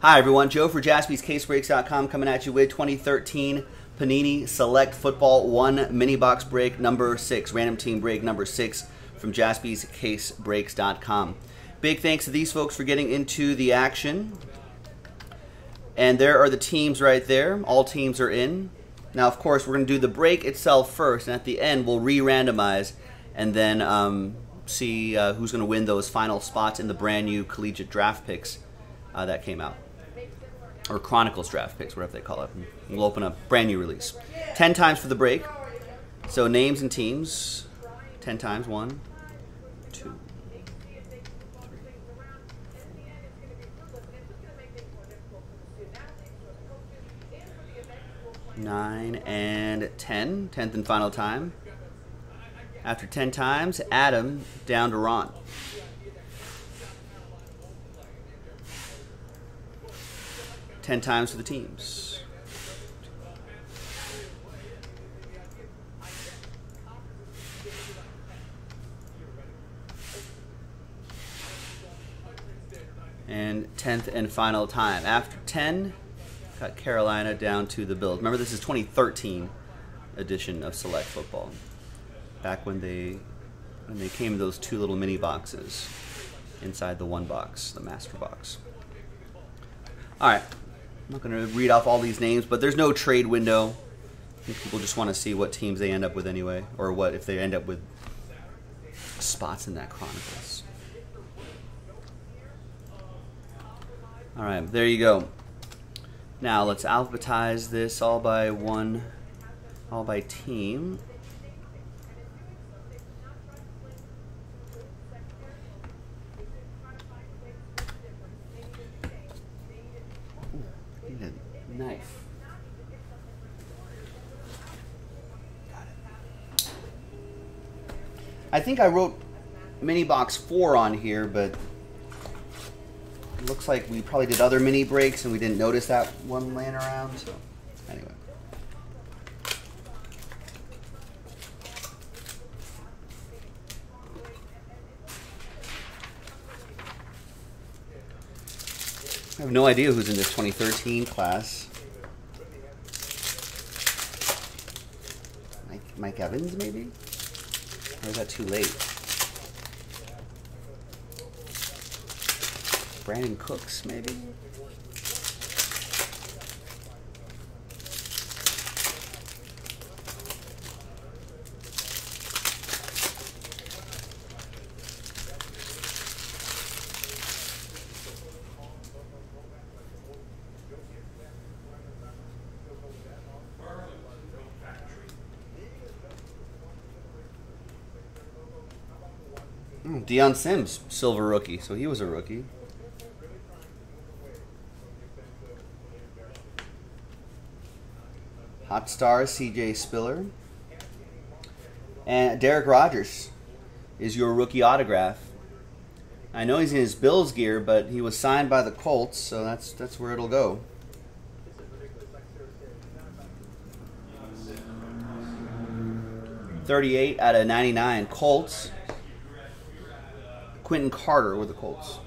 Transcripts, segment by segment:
Hi, everyone. Joe for jaspyscasebreaks.com coming at you with 2013 Panini Select Football 1 mini box break number 6, random team break number 6 from jaspyscasebreaks.com. Big thanks to these folks for getting into the action. And there are the teams right there. All teams are in. Now, of course, we're going to do the break itself first, and at the end, we'll re-randomize and then um, see uh, who's going to win those final spots in the brand new collegiate draft picks uh, that came out. Or Chronicles draft picks, whatever they call it. We'll open a brand new release. 10 times for the break. So names and teams. 10 times. One, two, nine, and 10. 10th and final time. After 10 times, Adam down to Ron. Ten times for the teams. And 10th and final time. After 10, got Carolina down to the Bills. Remember, this is 2013 edition of Select Football. Back when they when they came those two little mini boxes inside the one box, the master box. All right, I'm not going to read off all these names, but there's no trade window. People just want to see what teams they end up with anyway, or what if they end up with spots in that Chronicles. All right, there you go. Now let's alphabetize this all by one, all by team. Ooh, need a knife. Got it. I think I wrote mini box four on here, but it looks like we probably did other mini breaks and we didn't notice that one laying around. So anyway. I have no idea who's in this 2013 class. Mike, Mike Evans, maybe? Or is that too late? Brandin Cooks, maybe? Mm, Dion Sims, silver rookie, so he was a rookie. Hot Star, CJ Spiller. And Da'Rick Rogers is your rookie autograph. I know he's in his Bills gear, but he was signed by the Colts, so that's that's where it'll go. Thirty-eight out of ninety-nine Colts. Quentin Carter with the Colts.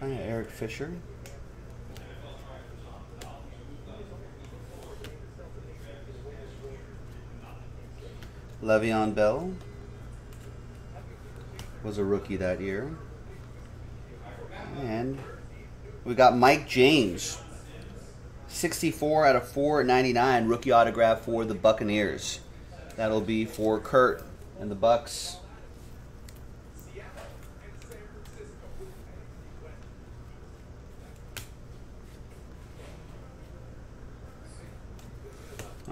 Eric Fisher. Le'Veon Bell was a rookie that year. And we got Mike James. 64 out of 499 rookie autograph for the Buccaneers. That'll be for Kurt and the Bucs.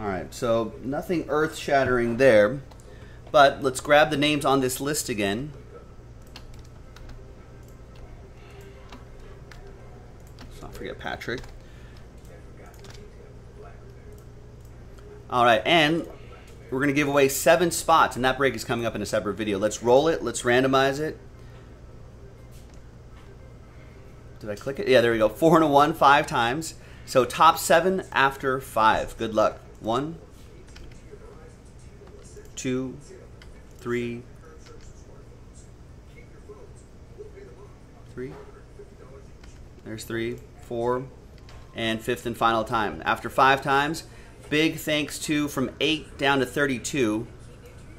All right, so nothing earth shattering there. But let's grab the names on this list again. Let's not forget Patrick. All right, and we're going to give away seven spots, and that break is coming up in a separate video. Let's roll it. Let's randomize it. Did I click it? Yeah, there we go. Four and a one, five times. So top seven after five. Good luck. One, two, three, three, There's three, four, and fifth and final time. After five times, big thanks to from eight down to 32.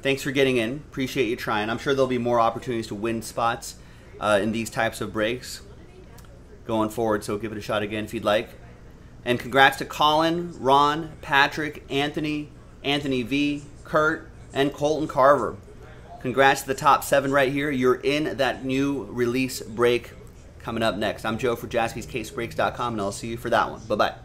Thanks for getting in. Appreciate you trying. I'm sure there'll be more opportunities to win spots uh, in these types of breaks going forward, so give it a shot again if you'd like. And congrats to Colin, Ron, Patrick, Anthony, Anthony V, Kurt, and Colton Carver. Congrats to the top seven right here. You're in that new release break coming up next. I'm Joe for jaspyscasebreaks.com, and I'll see you for that one. Bye bye.